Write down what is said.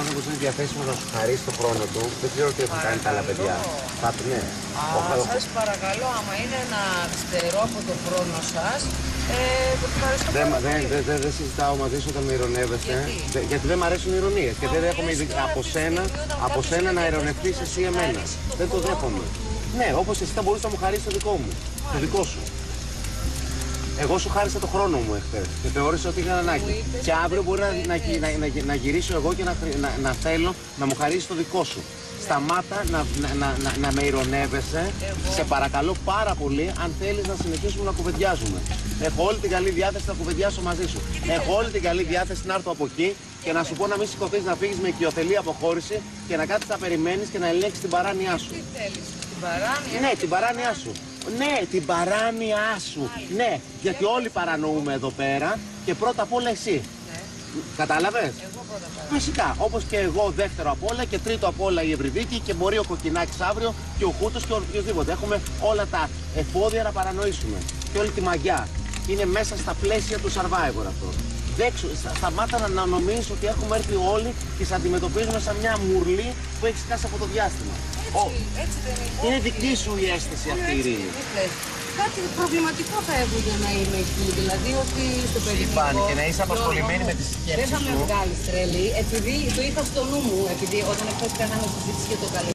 άνθρωπος είναι διαθέσιμος να σου χαρίσει το χρόνο του, δεν ξέρω τι έχουν κάνει τα άλλα παιδιά. Πάτε, ναι. Ο Α, χα- σας παρακαλώ, άμα είναι να στερώ από το χρόνο σας, ε, ευχαριστώ Δεν πάρα δεν- πολύ. δεν- δεν- δεν συζητάω μαζί σου όταν με ηρωνεύεσαι. Γιατί; Δε- γιατί δεν μου αρέσουν οι ηρωνίες. Και Μα δεν μου δέχομαι αρέσει ειδικά τώρα από αυτή τη σένα, στιγμή όταν από κάποιος σένα είναι να να ειρωνευτεί σου εσύ εμένα. χαρίσει το Δεν το χρόνο δέχομαι. του. Ναι, όπως εσύ θα μπορούσες να μου χαρίσεις το δικό μου. Το δικό σου. Εγώ σου χάρισα το χρόνο μου εχθές και θεώρησα ότι είχα ανάγκη. είπες Και αύριο ότι μπορεί να, δεν να, είναι να, να, να γυρίσω εγώ και να, χρη- να, να θέλω να μου χαρίσεις το δικό σου. Σταμάτα να, να, να, να, να με ειρωνεύεσαι. Εγώ. Σε παρακαλώ πάρα πολύ αν θέλεις να συνεχίσουμε να κουβεντιάζουμε. Έχω όλη την καλή διάθεση να κουβεντιάσω μαζί σου. Έχω όλη την καλή διάθεση να έρθω από εκεί και να σου πω να μην σηκωθείς να φύγεις με οικειοθελή αποχώρηση και να κάτσεις να περιμένεις και να ελέγξεις την παράνοιά σου. Τι θέλεις, την παράνοια. Ναι, την παράνοιά σου. Ναι, την παράνοιά σου. Ναι, γιατί όλοι παρανοούμε εδώ πέρα και πρώτα απ' όλα εσύ. Ναι, Κατάλαβες; εγώ πρώτα παρά. Φυσικά, όπως και εγώ δεύτερο απ' όλα και τρίτο απ' όλα η Ευρυδίκη και μπορεί ο Κοκκινάκης αύριο και ο Χούτος και οποιοδήποτε. Έχουμε όλα τα εφόδια να παρανοήσουμε και όλη τη μαγιά. Είναι μέσα στα πλαίσια του survivor αυτό. Δέξου, στα- σταμάτα να, να νομίζεις ότι έχουμε έρθει όλοι και σε αντιμετωπίζουμε σαν μια μουρλή που έχει σκάσει από το διάστημα. Ο, Έτσι, έτσι δεν είναι. είναι δική σου η αίσθηση αυτή, Έτσι, Ειρήνη. τι θες. Κάτι προβληματικό θα έχω για να είμαι εκεί. Δηλαδή ότι στο περιοδικό. φάνηκε να είσαι απασχολημένη Γιώργο με τις μου, σκέψεις Δεν θα με σου. βγάλεις τρελή, επειδή το είχα στο νου μου. Επειδή όταν εχθέ κάναμε συζήτηση για το καλοκαίρι.